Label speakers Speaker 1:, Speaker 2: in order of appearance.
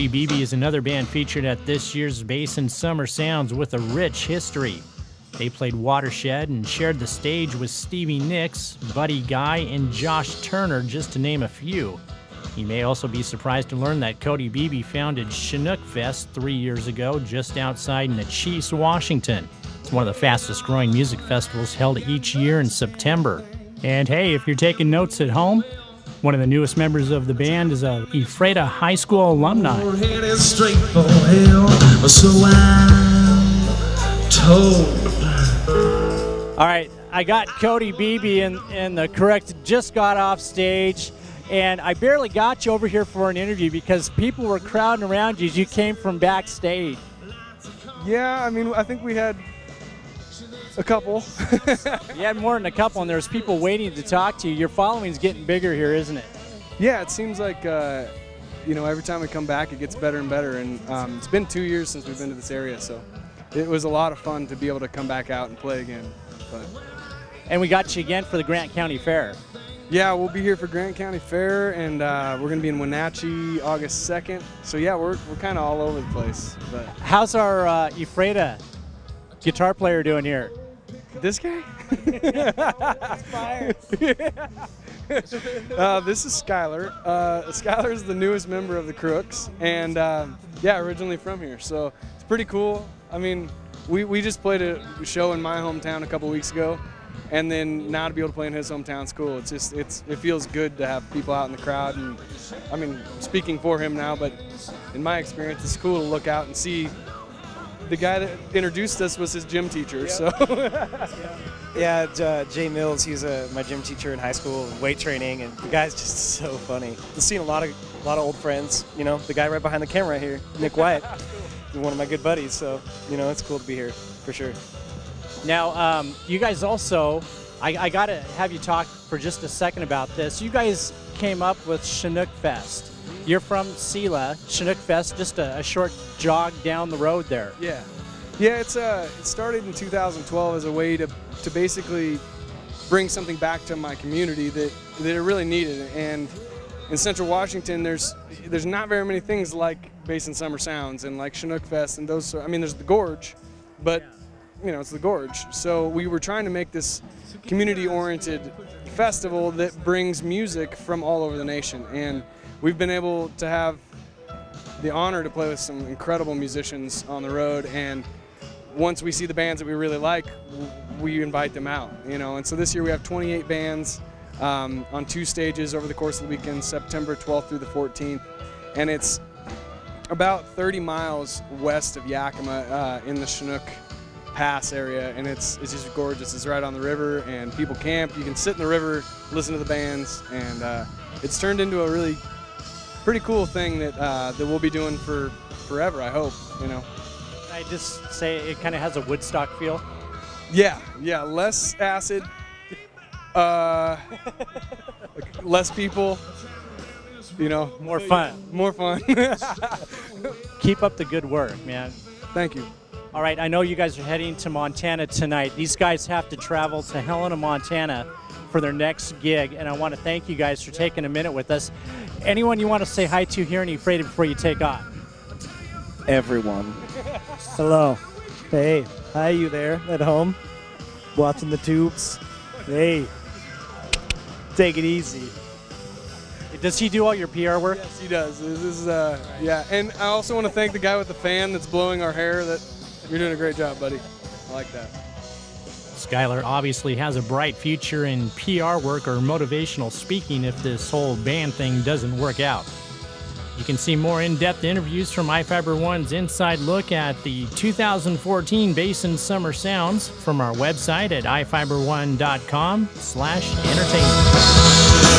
Speaker 1: Cody Beebe is another band featured at this year's Basin Summer Sounds with a rich history. They played Watershed and shared the stage with Stevie Nicks, Buddy Guy, and Josh Turner, just to name a few. You may also be surprised to learn that Cody Beebe founded Chinook Fest three years ago just outside Naches, Washington. It's one of the fastest growing music festivals held each year in September. And hey, if you're taking notes at home, one of the newest members of the band is a Ephrata High School alumni. All right, I got Cody Beebe in, in the correct, just got off stage, and I barely got you over here for an interview because people were crowding around you as you came from backstage.
Speaker 2: Yeah, I mean, I think we had a couple.
Speaker 1: you had more than a couple, and there's people waiting to talk to you. Your following's getting bigger here, isn't it?
Speaker 2: Yeah, it seems like, uh, you know, every time we come back, it gets better and better. And um, it's been two years since we've been to this area, so it was a lot of fun to be able to come back out and play again. But
Speaker 1: and we got you again for the Grant County Fair.
Speaker 2: Yeah, we'll be here for Grant County Fair, and uh, we're going to be in Wenatchee August 2nd. So yeah, we're, we're kind of all over the place. But
Speaker 1: how's our uh, Ephrata guitar player doing here?
Speaker 2: This guy? uh, this is Skyler. Uh, Skyler is the newest member of the Crooks, and uh, yeah, originally from here. So it's pretty cool. I mean, we, we just played a show in my hometown a couple weeks ago, and then now to be able to play in his hometown is cool. It's just it's it feels good to have people out in the crowd, and I mean, speaking for him now, but in my experience, it's cool to look out and see the guy that introduced us was his gym teacher. Yep. So.
Speaker 3: yeah, uh, Jay Mills. He's uh, my gym teacher in high school, weight training, and the guy's just so funny. I've seen a lot of a lot of old friends. You know, the guy right behind the camera right here, Nick Wyatt, is one of my good buddies. So you know, it's cool to be here for sure.
Speaker 1: Now, um, you guys also, I, I got to have you talk for just a second about this. You guys came up with Chinook Fest. You're from Selah, Chinook Fest, just a, a, short jog down the road there.
Speaker 2: Yeah, yeah. It's uh, it started in 2012 as a way to to basically bring something back to my community that that it really needed. And in Central Washington, there's there's not very many things like Basin Summer Sounds and like Chinook Fest and those. I mean, there's the Gorge, but you know it's the Gorge. So we were trying to make this community-oriented festival that brings music from all over the nation and we've been able to have the honor to play with some incredible musicians on the road and once we see the bands that we really like we invite them out you know? And so this year we have 28 bands um, on two stages over the course of the weekend september 12th through the 14th and it's about 30 miles west of yakima uh, in the chinook pass area and it's it's just gorgeous. It's right on the river and people camp. You can sit in the river listen to the bands and uh, it's turned into a really pretty cool thing that uh, that we'll be doing for forever. I hope you know.
Speaker 1: I just say it kind of has a Woodstock feel.
Speaker 2: Yeah, yeah, less acid, uh, less people. You know,
Speaker 1: more fun.
Speaker 2: More fun.
Speaker 1: Keep up the good work, man.
Speaker 2: Thank you.
Speaker 1: All right, I know you guys are heading to Montana tonight. These guys have to travel to Helena, Montana for their next gig, and I want to thank you guys for taking a minute with us. Anyone you want to say hi to here in Ephrata before you take off?
Speaker 3: Everyone. Hello. Hey, hi you there at home? Watching the tubes? Hey, take it easy.
Speaker 1: Does he do all your PR work?
Speaker 2: Yes, he does. This is uh, yeah, and I also want to thank the guy with the fan that's blowing our hair. That you're doing a great job, buddy. I like that.
Speaker 1: Skyler obviously has a bright future in PR work or motivational speaking if this whole band thing doesn't work out. You can see more in-depth interviews from iFiber One's inside look at the 2014 Basin Summer Sounds from our website at ifiberone.com slash entertainment.